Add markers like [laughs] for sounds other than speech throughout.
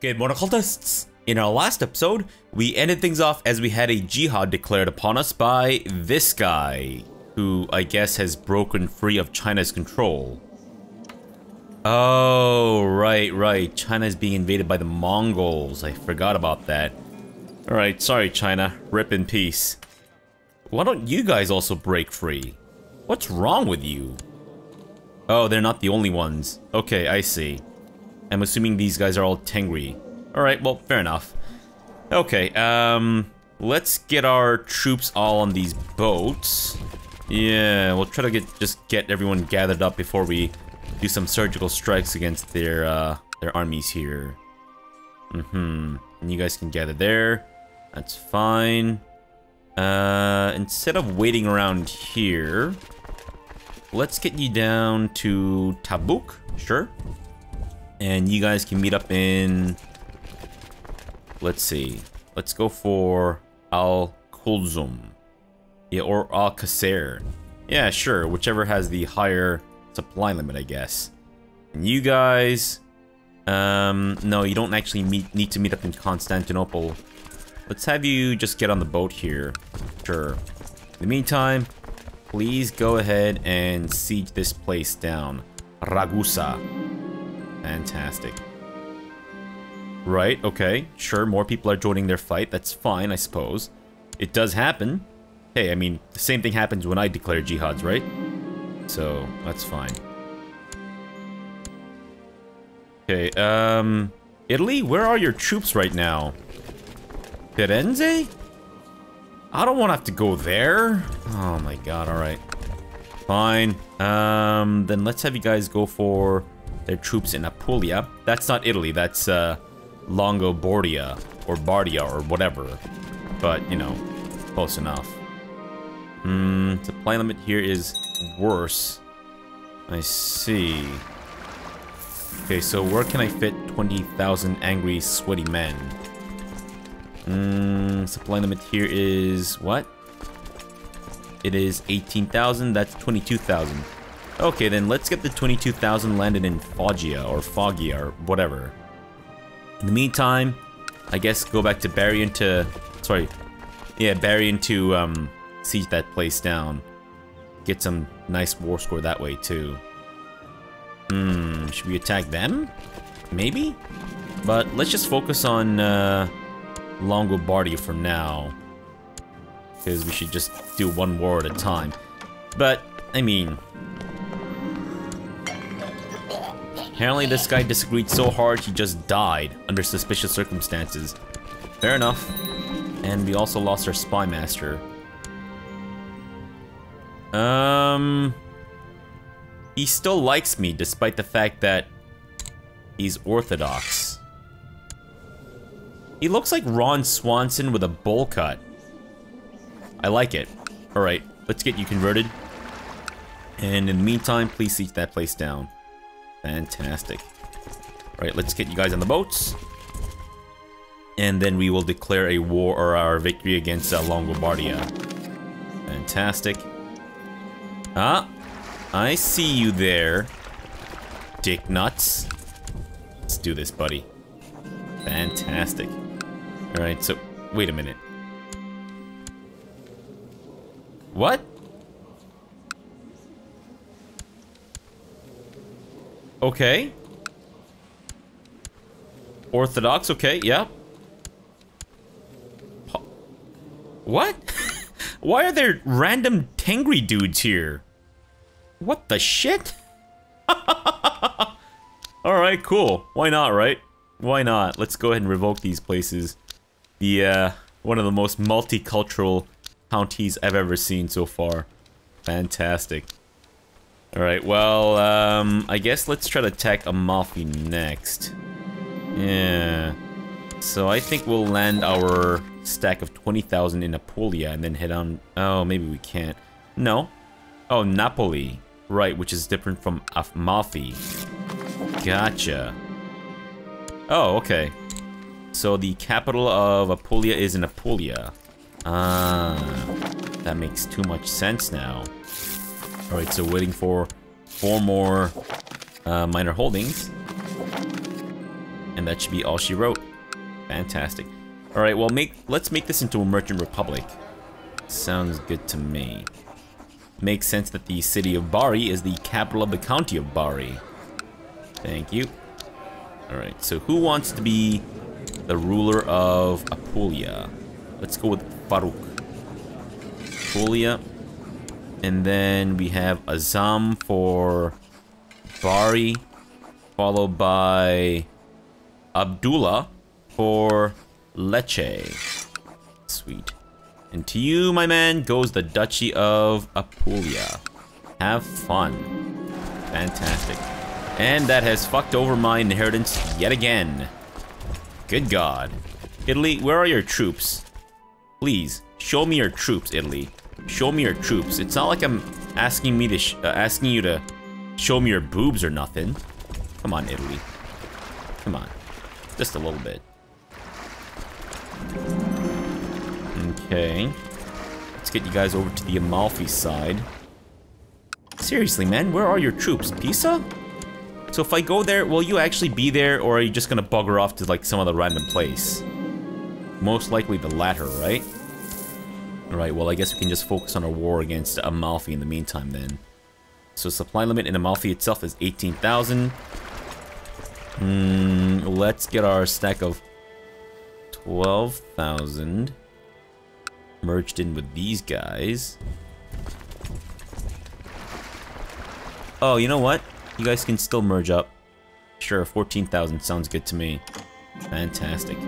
Good morning, cultists! In our last episode, we ended things off as we had a jihad declared upon us by this guy, who I guess has broken free of China's control. Oh, right, right. China is being invaded by the Mongols. I forgot about that. Alright, sorry China. Rip in peace. Why don't you guys also break free? What's wrong with you? Oh, they're not the only ones. Okay, I see. I'm assuming these guys are all Tengri. Alright, well, fair enough. Okay, um... Let's get our troops all on these boats. Yeah, we'll try to get just get everyone gathered up before we do some surgical strikes against their, uh, their armies here. Mm-hmm. And you guys can gather there. That's fine. Uh, instead of waiting around here, let's get you down to Tabuk, sure. And you guys can meet up in... Let's see. Let's go for Al Kulzum. Yeah, or Al Qasr. Yeah, sure. Whichever has the higher supply limit, I guess. And you guys... Um, no, you don't actually meet, need to meet up in Constantinople. Let's have you just get on the boat here. Sure. In the meantime, please go ahead and siege this place down. Ragusa. Fantastic. Right, okay. Sure, more people are joining their fight. That's fine, I suppose. It does happen. Hey, I mean, the same thing happens when I declare jihads, right? So, that's fine. Okay, um... Italy, where are your troops right now? Firenze? I don't want to have to go there. Oh my god, alright. Fine. Um, then let's have you guys go for their troops in Apulia. That's not Italy, that's uh, Longobardia or Bardia or whatever. But, you know, close enough. Hmm, supply limit here is worse. I see. Okay, so where can I fit 20,000 angry, sweaty men? Hmm, supply limit here is what? It is 18,000, that's 22,000. Okay, then let's get the 22,000 landed in Foggia or Foggia or whatever. In the meantime, I guess go back to Barian to... Sorry. Yeah, Barian to um, siege that place down. Get some nice war score that way too. Hmm, should we attack them? Maybe? But let's just focus on uh, Longobardia for now. Because we should just do one war at a time. But, I mean, Apparently this guy disagreed so hard he just died under suspicious circumstances. Fair enough. And we also lost our spy master. Um... He still likes me despite the fact that he's orthodox. He looks like Ron Swanson with a bowl cut. I like it. Alright, let's get you converted. And in the meantime, please siege that place down. Fantastic. Alright, let's get you guys on the boats. And then we will declare a war or our victory against uh, Longobardia. Fantastic. Ah, I see you there. Dick nuts. Let's do this, buddy. Fantastic. Alright, so, wait a minute. What? Okay. Orthodox, okay, yeah. What? [laughs] Why are there random Tengri dudes here? What the shit? [laughs] Alright, cool. Why not, right? Why not? Let's go ahead and revoke these places. The, uh, one of the most multicultural counties I've ever seen so far. Fantastic. Alright, well, um, I guess let's try to attack Amalfi next. Yeah. So I think we'll land our stack of 20,000 in Apulia and then head on... Oh, maybe we can't. No. Oh, Napoli. Right, which is different from Amalfi. Gotcha. Oh, okay. So the capital of Apulia is in Apulia. Ah, that makes too much sense now. Alright, so waiting for four more uh, minor holdings. And that should be all she wrote. Fantastic. Alright, well, make let's make this into a merchant republic. Sounds good to me. Makes sense that the city of Bari is the capital of the county of Bari. Thank you. Alright, so who wants to be the ruler of Apulia? Let's go with Farouk. Apulia. And then we have Azam for Bari, followed by Abdullah for Lecce. Sweet. And to you, my man, goes the Duchy of Apulia. Have fun. Fantastic. And that has fucked over my inheritance yet again. Good God. Italy, where are your troops? Please, show me your troops, Italy. Show me your troops. It's not like I'm asking me to uh, asking you to show me your boobs or nothing. Come on, Italy. Come on. Just a little bit. Okay. Let's get you guys over to the Amalfi side. Seriously, man, where are your troops? Pisa? So if I go there, will you actually be there, or are you just gonna bugger off to, like, some other random place? Most likely the latter, right? Alright, well, I guess we can just focus on our war against Amalfi in the meantime, then. So supply limit in Amalfi itself is 18,000. Hmm, let's get our stack of 12,000 merged in with these guys. Oh, you know what? You guys can still merge up. Sure, 14,000 sounds good to me. Fantastic.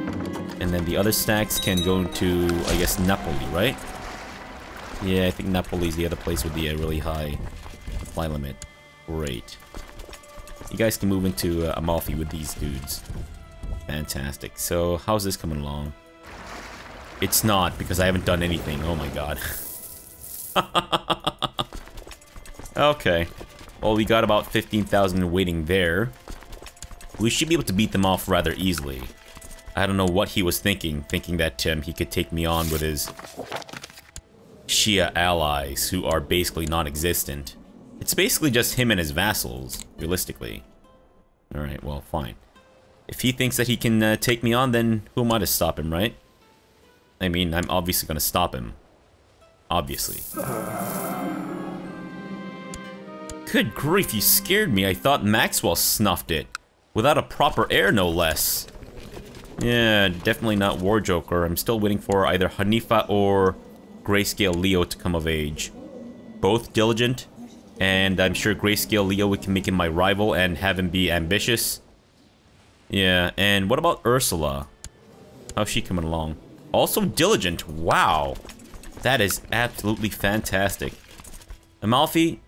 And then the other stacks can go to, I guess, Napoli, right? Yeah, I think Napoli is the other place with the uh, really high supply limit. Great. You guys can move into uh, Amalfi with these dudes. Fantastic. So, how's this coming along? It's not, because I haven't done anything. Oh my god. [laughs] okay. Well, we got about 15,000 waiting there. We should be able to beat them off rather easily. I don't know what he was thinking, thinking that um, he could take me on with his Shia allies, who are basically non-existent. It's basically just him and his vassals, realistically. Alright, well, fine. If he thinks that he can uh, take me on, then who am I to stop him, right? I mean, I'm obviously gonna stop him. Obviously. Good grief, you scared me. I thought Maxwell snuffed it. Without a proper heir, no less. Yeah, definitely not War Joker. I'm still waiting for either Hanifa or Grayscale Leo to come of age. Both diligent, and I'm sure Grayscale Leo we can make him my rival and have him be ambitious. Yeah, and what about Ursula? How's she coming along? Also diligent, wow. That is absolutely fantastic. Amalfi,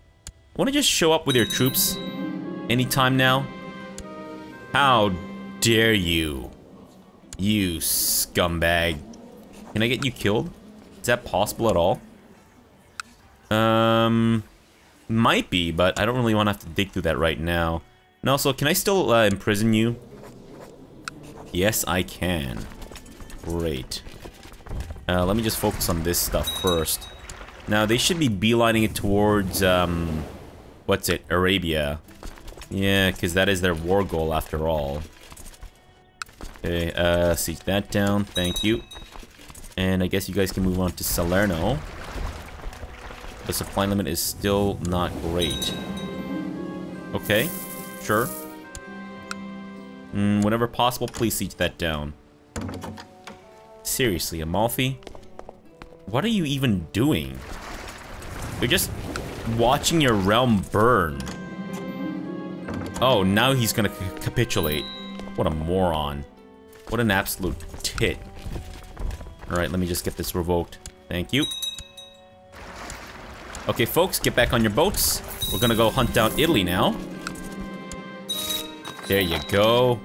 want to just show up with your troops anytime now? How dare you? You scumbag. Can I get you killed? Is that possible at all? Um, might be, but I don't really want to have to dig through that right now. And also, can I still uh, imprison you? Yes, I can. Great. Uh, let me just focus on this stuff first. Now, they should be beelining it towards, um, what's it, Arabia. Yeah, because that is their war goal after all. Okay, uh, siege that down, thank you. And I guess you guys can move on to Salerno. The supply limit is still not great. Okay, sure. Mm, whenever possible, please siege that down. Seriously, Amalfi? What are you even doing? You're just watching your realm burn. Oh, now he's gonna capitulate. What a moron. What an absolute tit. Alright, let me just get this revoked. Thank you. Okay, folks, get back on your boats. We're gonna go hunt down Italy now. There you go.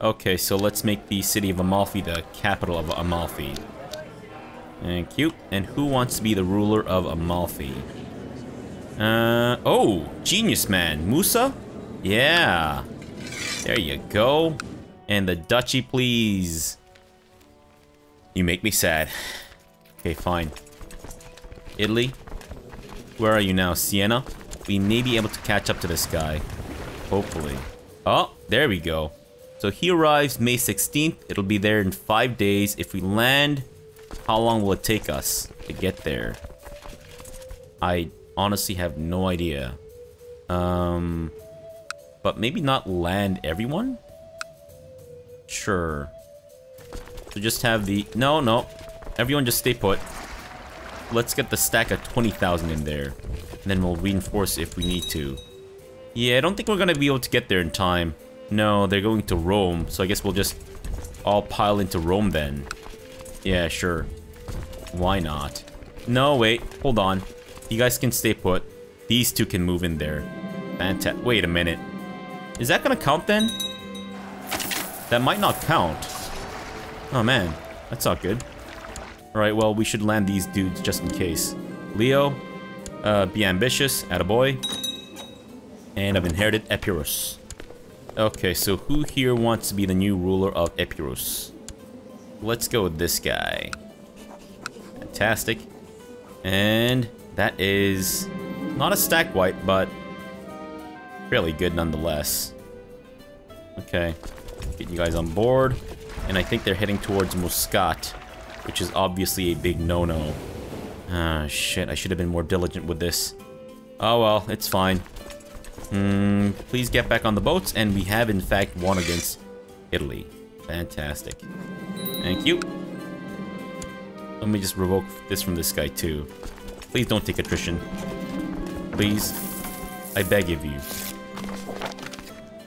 Okay, so let's make the city of Amalfi the capital of Amalfi. Thank you. And who wants to be the ruler of Amalfi? Uh, oh, genius man. Musa? Yeah. There you go. And the duchy, please. You make me sad. Okay, fine. Italy? Where are you now? Siena? We may be able to catch up to this guy. Hopefully. Oh, there we go. So he arrives May 16th. It'll be there in five days. If we land, how long will it take us to get there? I honestly have no idea. Um, but maybe not land everyone? Sure. So just have the... No, no. Everyone just stay put. Let's get the stack of 20,000 in there. And then we'll reinforce if we need to. Yeah, I don't think we're to be able to get there in time. No, they're going to Rome. So I guess we'll just all pile into Rome then. Yeah, sure. Why not? No, wait. Hold on. You guys can stay put. These two can move in there. Fantastic. Wait a minute. Is that gonna count then? That might not count. Oh man, that's not good. Alright, well, we should land these dudes just in case. Leo, uh, be ambitious, attaboy. And I've inherited Epirus. Okay, so who here wants to be the new ruler of Epirus? Let's go with this guy. Fantastic. And that is not a stack wipe, but fairly good nonetheless. Okay, get you guys on board. And I think they're heading towards Muscat, which is obviously a big no-no. Ah, shit, I should have been more diligent with this. Oh well, it's fine. Hmm, please get back on the boats, and we have in fact won against Italy. Fantastic. Thank you. Let me just revoke this from this guy too. Please don't take attrition. Please. I beg of you.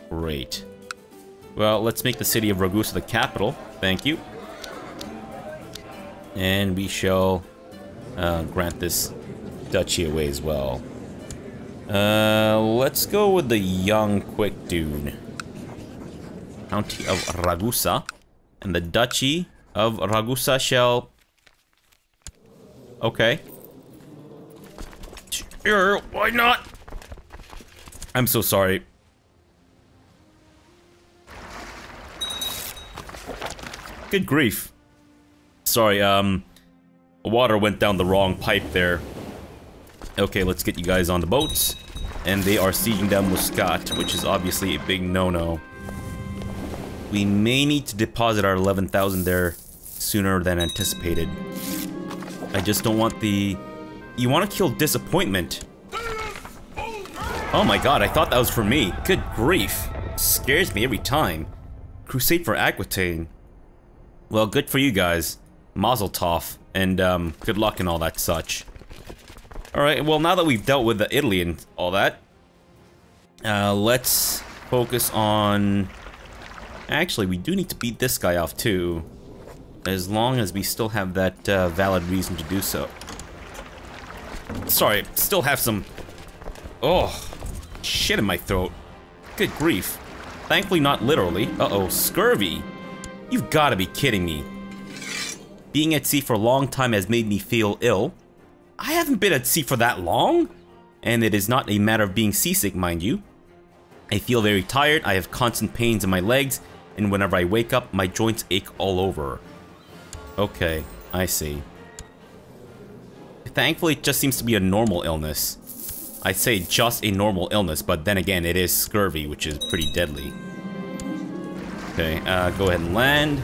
Great. Well, let's make the city of Ragusa the capital. Thank you. And we shall uh, grant this duchy away as well. Uh, let's go with the young, quick dude. County of Ragusa. And the duchy of Ragusa shall... Okay. Sure, why not? I'm so sorry. Good grief. Sorry, um... Water went down the wrong pipe there. Okay, let's get you guys on the boats. And they are sieging down Muscat, which is obviously a big no-no. We may need to deposit our 11,000 there sooner than anticipated. I just don't want the... You want to kill disappointment. Oh my god, I thought that was for me. Good grief. Scares me every time. Crusade for Aquitaine. Well, good for you guys. Mazel tov. And, um, good luck and all that such. Alright, well, now that we've dealt with the Italy and all that, uh, let's focus on... Actually, we do need to beat this guy off, too. As long as we still have that uh, valid reason to do so. Sorry, still have some... Oh, shit in my throat. Good grief. Thankfully not literally. Uh-oh, scurvy. You've got to be kidding me. Being at sea for a long time has made me feel ill. I haven't been at sea for that long. And it is not a matter of being seasick, mind you. I feel very tired, I have constant pains in my legs, and whenever I wake up, my joints ache all over. Okay, I see. Thankfully, it just seems to be a normal illness. I'd say just a normal illness, but then again, it is scurvy, which is pretty deadly. Okay, uh, go ahead and land.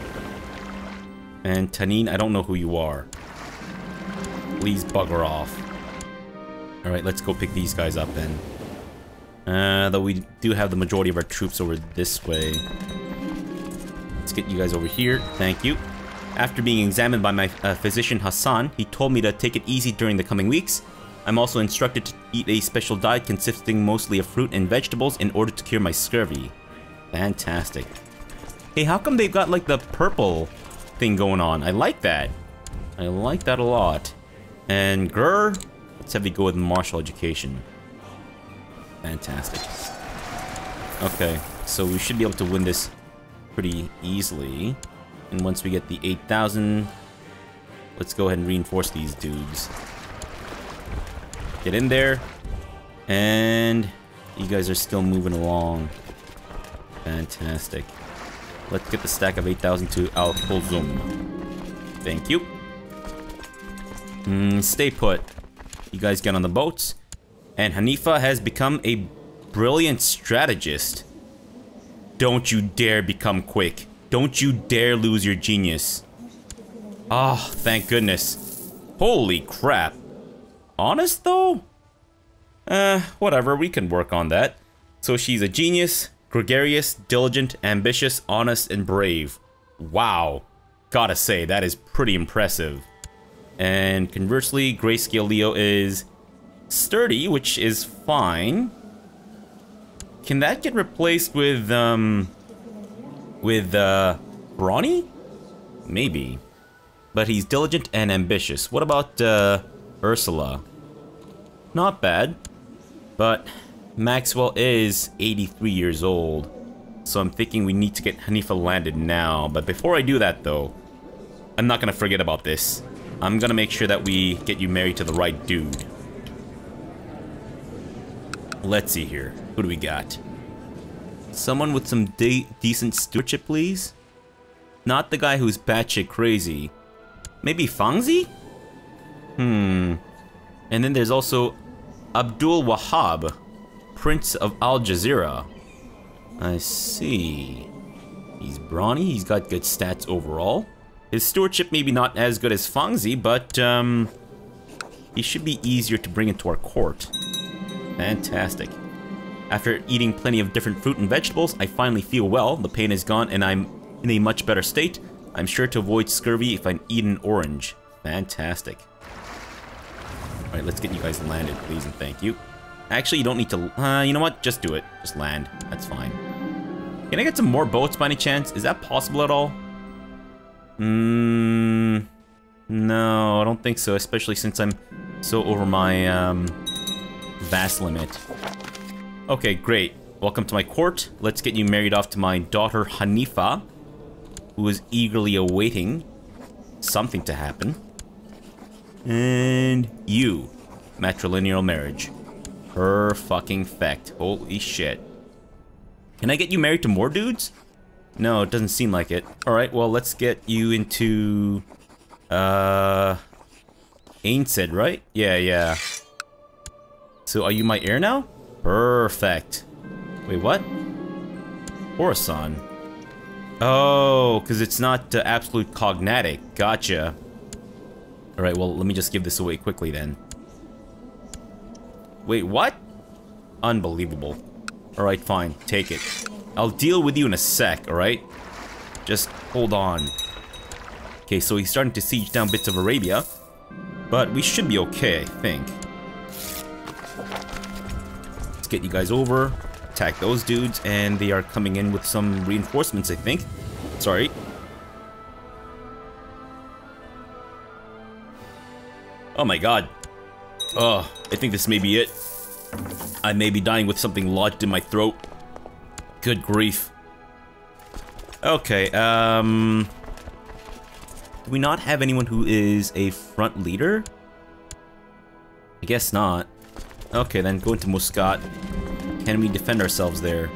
And Tanin, I don't know who you are. Please bugger off. Alright, let's go pick these guys up then. Uh, though we do have the majority of our troops over this way. Let's get you guys over here. Thank you. After being examined by my uh, physician Hassan, he told me to take it easy during the coming weeks. I'm also instructed to eat a special diet consisting mostly of fruit and vegetables in order to cure my scurvy. Fantastic. Hey, how come they've got like the purple thing going on? I like that. I like that a lot. And grr, let's have you go with martial education. Fantastic. Okay, so we should be able to win this pretty easily. And once we get the 8,000, let's go ahead and reinforce these dudes. Get in there. And you guys are still moving along. Fantastic. Let's get the stack of 8,000 to Al Kulzum. Thank you. Mm, stay put. You guys get on the boats. And Hanifa has become a brilliant strategist. Don't you dare become quick. Don't you dare lose your genius. Oh, thank goodness. Holy crap. Honest, though? Uh, whatever, we can work on that. So she's a genius, gregarious, diligent, ambitious, honest, and brave. Wow. Gotta say, that is pretty impressive. And conversely, Grayscale Leo is sturdy, which is fine. Can that get replaced with, um... With, uh... Brawny? Maybe. But he's diligent and ambitious. What about, uh... Ursula? Not bad. But Maxwell is 83 years old. So I'm thinking we need to get Hanifa landed now. But before I do that, though, I'm not gonna forget about this. I'm gonna make sure that we get you married to the right dude. Let's see here. Who do we got? Someone with some de decent stewardship, please? Not the guy who's batshit crazy. Maybe Fangzi? Hmm. And then there's also Abdul Wahab, Prince of Al Jazeera. I see. He's brawny, he's got good stats overall. His stewardship maybe not as good as Fangzi, but um, he should be easier to bring into our court. Fantastic. After eating plenty of different fruit and vegetables, I finally feel well, the pain is gone, and I'm in a much better state. I'm sure to avoid scurvy if I eat an orange. Fantastic. Alright, let's get you guys landed, please and thank you. Actually, you don't need to... Uh, you know what? Just do it. Just land. That's fine. Can I get some more boats by any chance? Is that possible at all? Mmm... No, I don't think so, especially since I'm so over my, um, vassal limit. Okay, great. Welcome to my court. Let's get you married off to my daughter, Hanifa, who is eagerly awaiting something to happen. And you, matrilineal marriage. Per fucking fect. Holy shit. Can I get you married to more dudes? No, it doesn't seem like it. Alright, well, let's get you into... Uh... Ainsted, right? Yeah, yeah. So, are you my heir now? Perfect. Wait, what? Horasan. Oh, because it's not uh, absolute cognatic. Gotcha. Alright, well, let me just give this away quickly then. Wait, what? Unbelievable. Alright, fine. Take it. I'll deal with you in a sec, alright? Just hold on. Okay, so he's starting to siege down bits of Arabia. But we should be okay, I think. Let's get you guys over. Attack those dudes, and they are coming in with some reinforcements, I think. Sorry. Oh my god. Oh, I think this may be it. I may be dying with something lodged in my throat. Good grief. Okay, um... Do we not have anyone who is a front leader? I guess not. Okay, then go into Muscat. Can we defend ourselves there?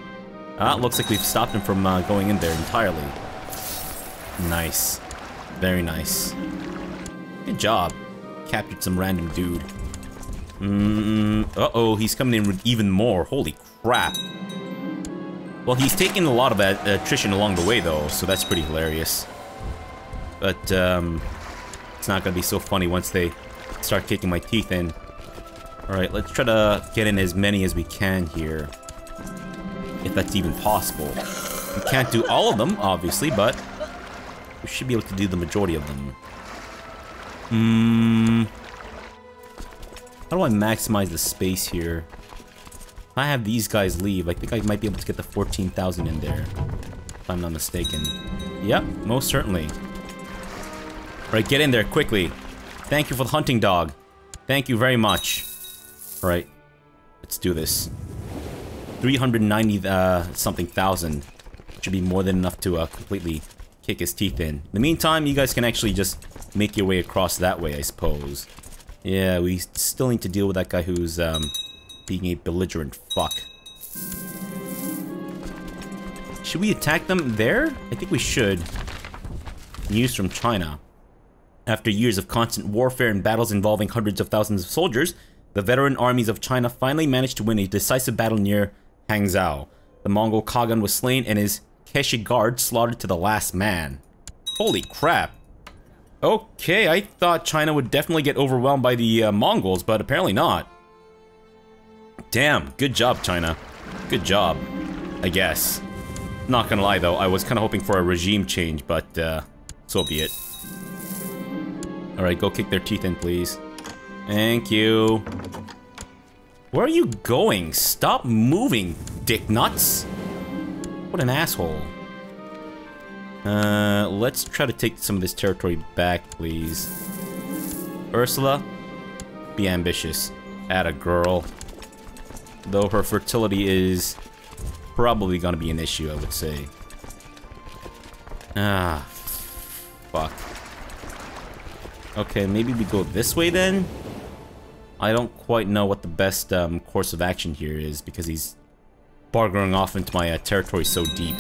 Ah, looks like we've stopped him from uh, going in there entirely. Nice. Very nice. Good job. Captured some random dude. Mm, uh-oh, he's coming in with even more. Holy crap. Well, he's taking a lot of attrition along the way, though, so that's pretty hilarious. But, um, it's not gonna be so funny once they start kicking my teeth in. Alright, let's try to get in as many as we can here. If that's even possible. We can't do all of them, obviously, but we should be able to do the majority of them. Hmm... How do I maximize the space here? I have these guys leave, I think I might be able to get the 14,000 in there. If I'm not mistaken. Yep, most certainly. Alright, get in there quickly. Thank you for the hunting dog. Thank you very much. Alright, let's do this. 390 uh, something thousand. Should be more than enough to uh, completely kick his teeth in. In the meantime, you guys can actually just make your way across that way, I suppose. Yeah, we still need to deal with that guy who's um, being a belligerent fuck. Should we attack them there? I think we should. News from China. After years of constant warfare and battles involving hundreds of thousands of soldiers, the veteran armies of China finally managed to win a decisive battle near Hangzhou. The Mongol Kagan was slain and his Keshig guard slaughtered to the last man. Holy crap. Okay, I thought China would definitely get overwhelmed by the uh, Mongols, but apparently not. Damn, good job, China. Good job, I guess. Not gonna lie, though, I was kind of hoping for a regime change, but uh, so be it. Alright, go kick their teeth in, please. Thank you. Where are you going? Stop moving, dick nuts. What an asshole. Uh, let's try to take some of this territory back, please. Ursula, be ambitious. Add a girl. Though her fertility is probably gonna be an issue, I would say. Ah, fuck. Okay, maybe we go this way then? I don't quite know what the best um, course of action here is because he's bargering off into my uh, territory so deep.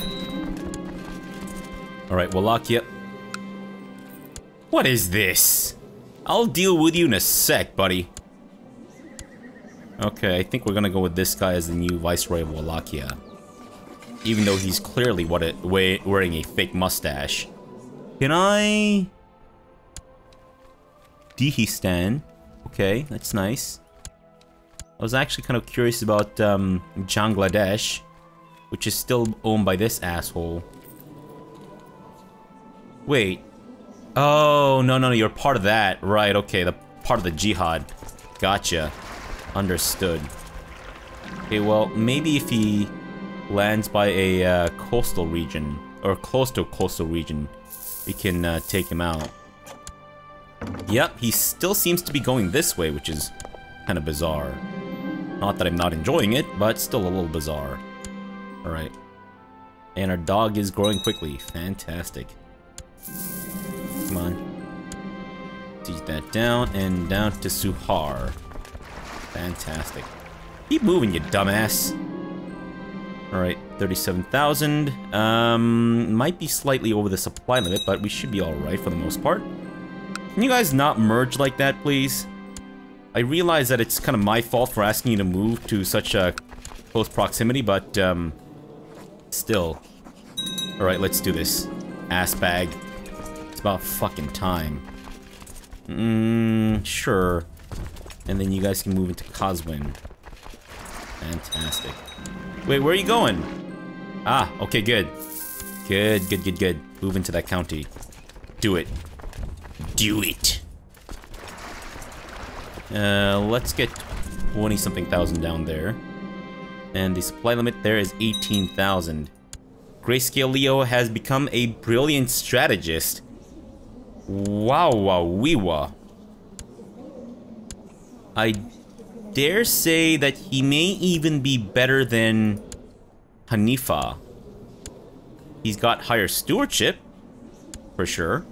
Alright, Wallachia. What is this? I'll deal with you in a sec, buddy. Okay, I think we're gonna go with this guy as the new Viceroy of Wallachia. Even though he's clearly what it, wearing a fake mustache. Can I... Dihistan. Okay, that's nice. I was actually kind of curious about um, Bangladesh, which is still owned by this asshole. Wait. Oh, no, no, no, you're part of that. Right, okay, the part of the jihad. Gotcha. Understood. Okay, well, maybe if he lands by a uh, coastal region, or close to a coastal region, we can uh, take him out. Yep, he still seems to be going this way, which is kind of bizarre. Not that I'm not enjoying it, but still a little bizarre. Alright. And our dog is growing quickly. Fantastic. Come on. Teach that down and down to Suhar. Fantastic. Keep moving, you dumbass. Alright, 37,000. Um, might be slightly over the supply limit, but we should be alright for the most part. Can you guys not merge like that, please? I realize that it's kind of my fault for asking you to move to such a close proximity, but, um, still. Alright, let's do this. Ass bag. It's about fucking time. Mmm, sure. And then you guys can move into Coswin. Fantastic. Wait, where are you going? Ah, okay, good. Good, good, good, good. Move into that county. Do it. Do it. Uh, let's get 20 something thousand down there. And the supply limit there is 18,000. Grayscale Leo has become a brilliant strategist. Wow, wow, wee wah. I dare say that he may even be better than Hanifa. He's got higher stewardship, for sure.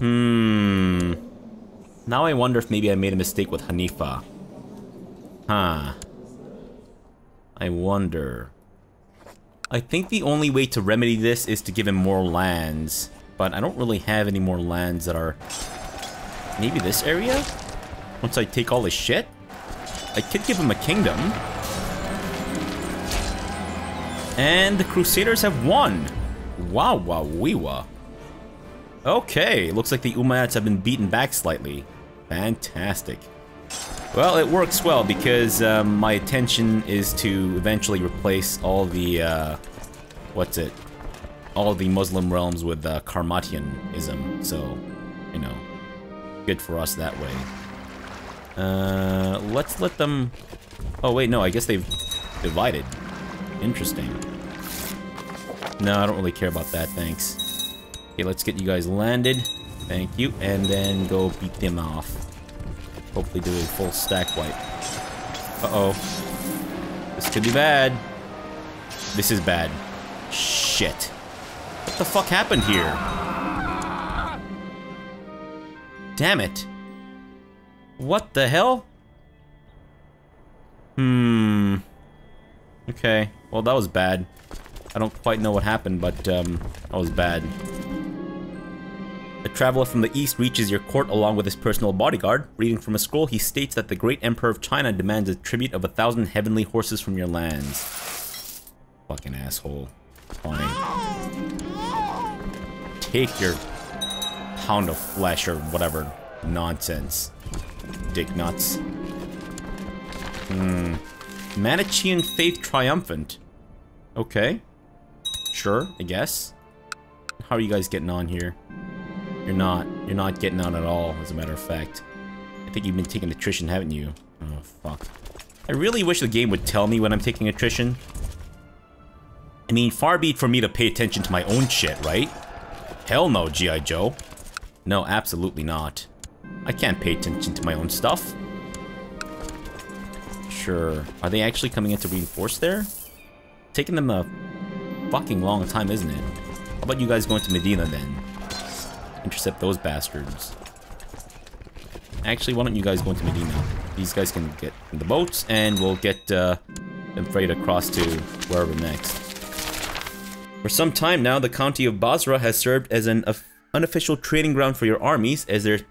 Hmm. Now I wonder if maybe I made a mistake with Hanifa. Huh. I wonder. I think the only way to remedy this is to give him more lands. But I don't really have any more lands that are... Maybe this area? Once I take all his shit? I could give him a kingdom. And the Crusaders have won. Wow, wow, wee wah. Okay, looks like the Umayyads have been beaten back slightly. Fantastic. Well, it works well because um, my intention is to eventually replace all the, uh, what's it? All the Muslim realms with uh, Qarmatianism, so, you know, good for us that way. Uh, let's let them... Oh, wait, no, I guess they've divided. Interesting. No, I don't really care about that, thanks. Okay, let's get you guys landed. Thank you. And then go beat them off. Hopefully do a full stack wipe. Uh-oh. This could be bad. This is bad. Shit. What the fuck happened here? Damn it. What the hell? Hmm. Okay. Well, that was bad. I don't quite know what happened, but um, that was bad. A traveler from the east reaches your court along with his personal bodyguard. Reading from a scroll, he states that the great emperor of China demands a tribute of a thousand heavenly horses from your lands. Fucking asshole. Fine. Take your pound of flesh or whatever nonsense. Dick nuts. Hmm. Manichean Faith Triumphant. Okay. Sure, I guess. How are you guys getting on here? You're not. You're not getting on at all, as a matter of fact. I think you've been taking attrition, haven't you? Oh, fuck. I really wish the game would tell me when I'm taking attrition. I mean, far be it for me to pay attention to my own shit, right? Hell no, G.I. Joe. No, absolutely not. I can't pay attention to my own stuff. Sure. Are they actually coming in to reinforce there? Taking them a fucking long time, isn't it? How about you guys going to Medina then? Intercept those bastards. Actually, why don't you guys go into Medina? These guys can get in the boats, and we'll get uh, them freight across to wherever next. For some time now, the county of Basra has served as an unofficial training ground for your armies, as there's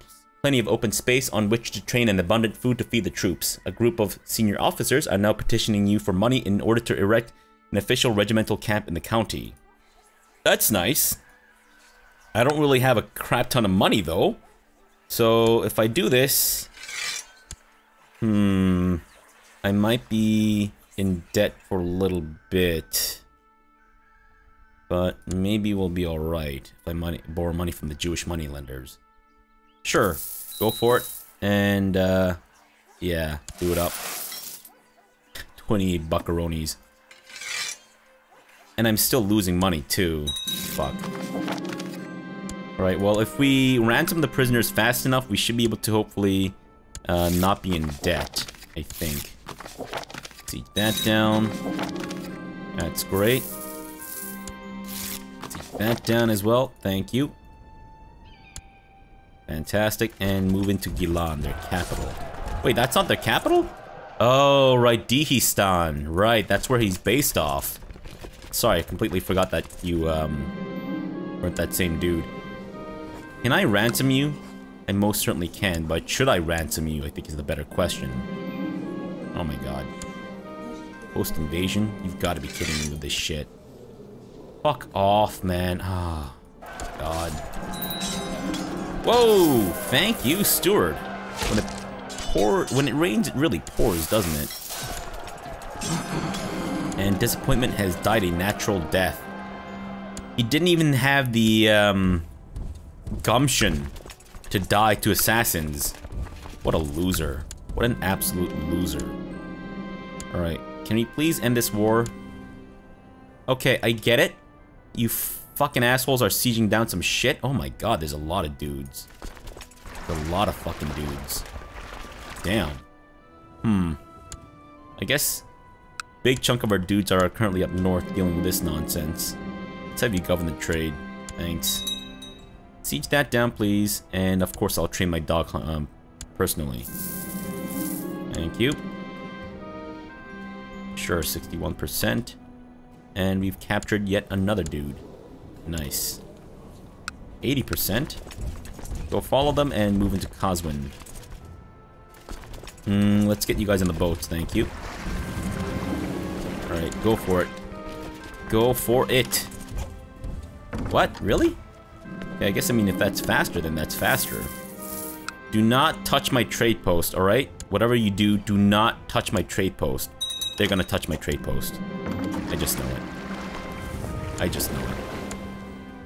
plenty of open space on which to train and abundant food to feed the troops. A group of senior officers are now petitioning you for money in order to erect an official regimental camp in the county. That's nice. I don't really have a crap ton of money, though. So, if I do this... Hmm... I might be in debt for a little bit. But maybe we'll be alright if I money, borrow money from the Jewish money lenders. Sure, go for it. And, uh, yeah, do it up. 28 buckaronis. And I'm still losing money, too. Fuck. Alright, well, if we ransom the prisoners fast enough, we should be able to hopefully uh, not be in debt, I think. Take that down. That's great that down as well. Thank you. Fantastic. And move into Gilan, their capital. Wait, that's not their capital? Oh, right. Dihistan. Right, that's where he's based off. Sorry, I completely forgot that you, um, weren't that same dude. Can I ransom you? I most certainly can, but should I ransom you, I think is the better question. Oh my god. Post-invasion? You've got to be kidding me with this shit. Fuck off, man. Ah, oh, God. Whoa! Thank you, Steward. When it pour, when it rains, it really pours, doesn't it? And disappointment has died a natural death. He didn't even have the um, gumption to die to assassins. What a loser. What an absolute loser. Alright, can we please end this war? Okay, I get it. You fucking assholes are sieging down some shit? Oh my god, there's a lot of dudes. There's a lot of fucking dudes. Damn. Hmm. I guess big chunk of our dudes are currently up north dealing with this nonsense. Let's have you govern the trade. Thanks. Siege that down, please. And of course, I'll train my dog um, personally. Thank you. Sure, 61%. And we've captured yet another dude. Nice. 80%. Go follow them and move into Coswin. Mm, let's get you guys on the boats, thank you. Alright, go for it. Go for it. What? Really? Yeah, I guess, I mean, if that's faster, then that's faster. Do not touch my trade post, alright? Whatever you do, do not touch my trade post. They're gonna touch my trade post. I just know it. I just know it.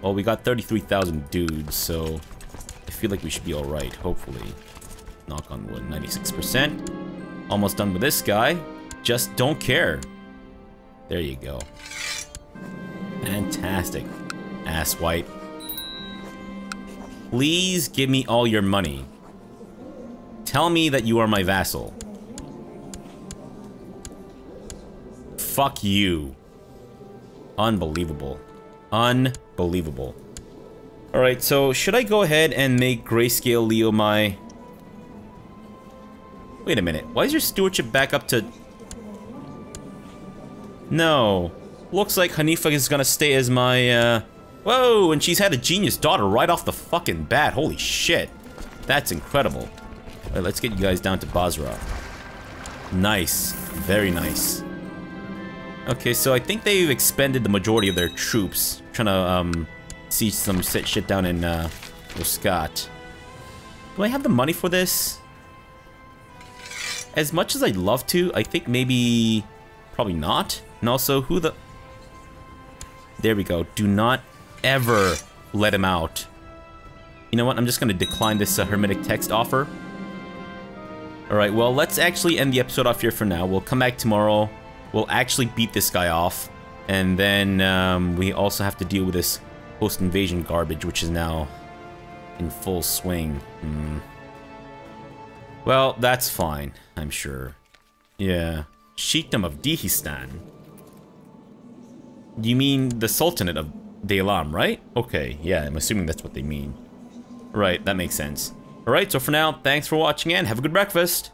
Well, we got 33,000 dudes, so I feel like we should be alright, hopefully. Knock on wood, 96%. Almost done with this guy. Just don't care. There you go. Fantastic. Ass white. Please give me all your money. Tell me that you are my vassal. Fuck you. Unbelievable. Unbelievable. Alright, so should I go ahead and make Grayscale Leo my... Wait a minute. Why is your stewardship back up to... No. Looks like Hanifa is gonna stay as my, uh... Whoa, and she's had a genius daughter right off the fucking bat. Holy shit. That's incredible. Alright, let's get you guys down to Basra. Nice. Very nice. Okay, so I think they've expended the majority of their troops, trying to um, siege some shit down in uh, Muscat. Do I have the money for this? As much as I'd love to, I think maybe... Probably not. And also, who the... There we go. Do not ever let him out. You know what? I'm just going to decline this uh, Hermetic text offer. Alright, well, let's actually end the episode off here for now. We'll come back tomorrow. We'll actually beat this guy off. And then um, we also have to deal with this post-invasion garbage, which is now in full swing. Hmm. Well, that's fine, I'm sure. Yeah. Sheikdom of Dihistan. You mean the Sultanate of Daylam, right? Okay, yeah, I'm assuming that's what they mean. Right, that makes sense. Alright, so for now, thanks for watching and have a good breakfast!